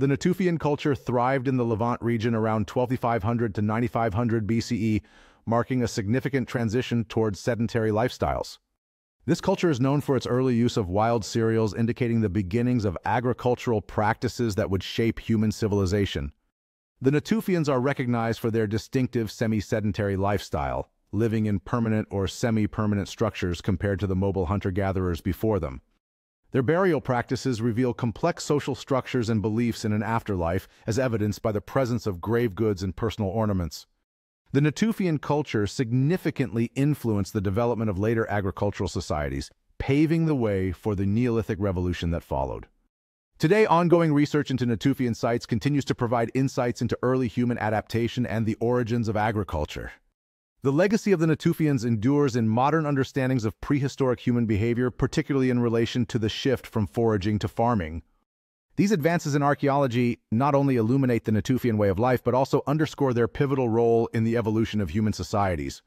The Natufian culture thrived in the Levant region around 2500 to 9500 BCE, marking a significant transition towards sedentary lifestyles. This culture is known for its early use of wild cereals, indicating the beginnings of agricultural practices that would shape human civilization. The Natufians are recognized for their distinctive semi-sedentary lifestyle, living in permanent or semi-permanent structures compared to the mobile hunter-gatherers before them. Their burial practices reveal complex social structures and beliefs in an afterlife, as evidenced by the presence of grave goods and personal ornaments. The Natufian culture significantly influenced the development of later agricultural societies, paving the way for the Neolithic revolution that followed. Today, ongoing research into Natufian sites continues to provide insights into early human adaptation and the origins of agriculture. The legacy of the Natufians endures in modern understandings of prehistoric human behavior, particularly in relation to the shift from foraging to farming. These advances in archaeology not only illuminate the Natufian way of life, but also underscore their pivotal role in the evolution of human societies.